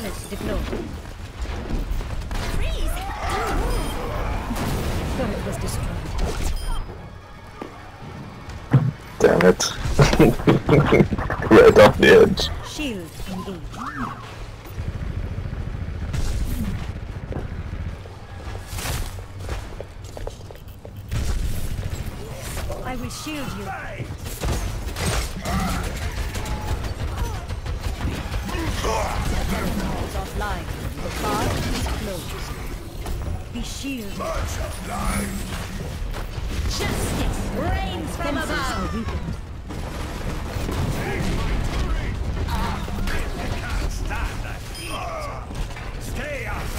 Turret deployed. Turret was destroyed. Damn it. right off the edge. Shield engaged. I will shield you. Is offline. The bar is closed. Be shielded. Justice reigns from above. weakened. Stay out of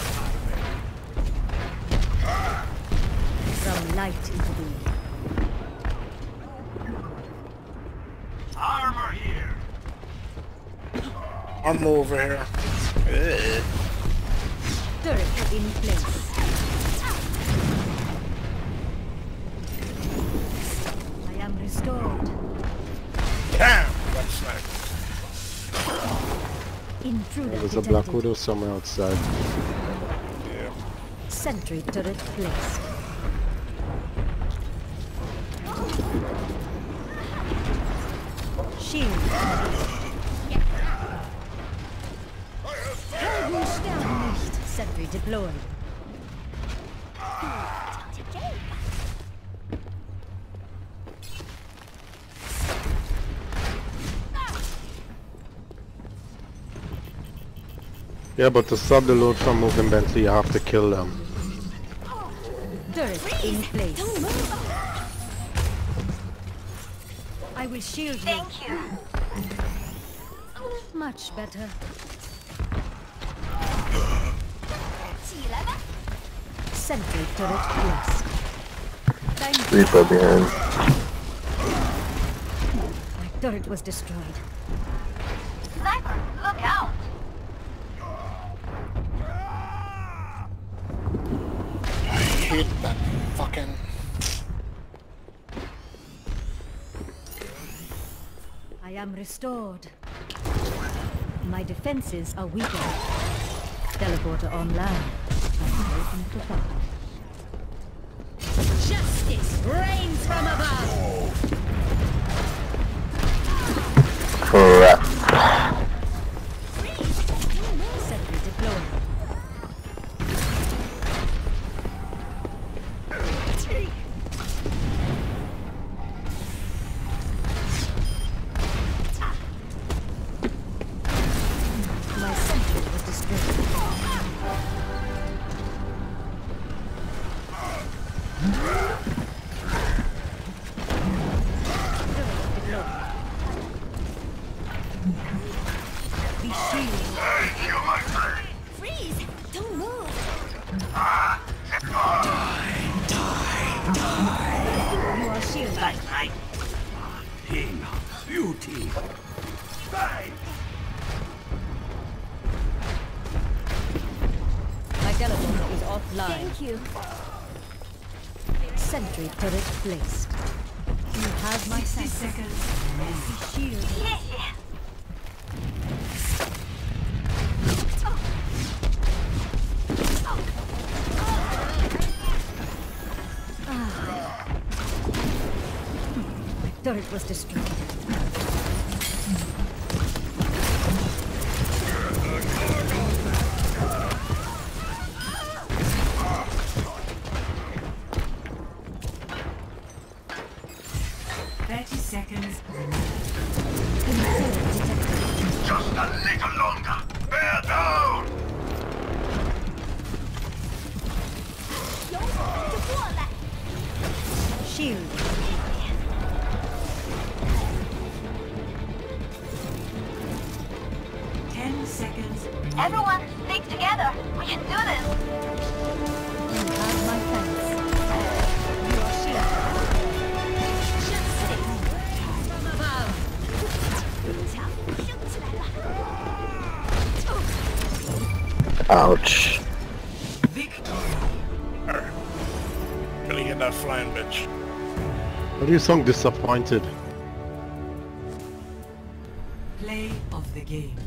From light into being. Armor here. I'm over here. Ugh. Turret in place. I am restored. Damn! Got sniped. Intruder There's a. Black Widow somewhere outside. Yeah. Sentry turret placed. Shield. Sentry deployed. Yeah, but to stop the load from moving Bentley, you have to kill them. Turret in place. I will shield you. Thank you. Much better. Sentry turret placed. Thank. Reaper behind. My turret was destroyed. Sniper, look out! I hate that fucking... I am restored. My defenses are weaker. Teleporter online. Justice reigns from above! You are shielded. Night. King, beauty. Bang. My teleporter is offline. Thank you. Sentry turret placed. You have my 60 seconds. Shield. Yeah. Turret was destroyed. Thirty seconds. Just a little longer. Bear down. Shield. Everyone, stick together. We can do this. You have my thanks. You are shielded. Justice From above. Ouch. Killing in that flying bitch. What do you song Disappointed? Play of the game.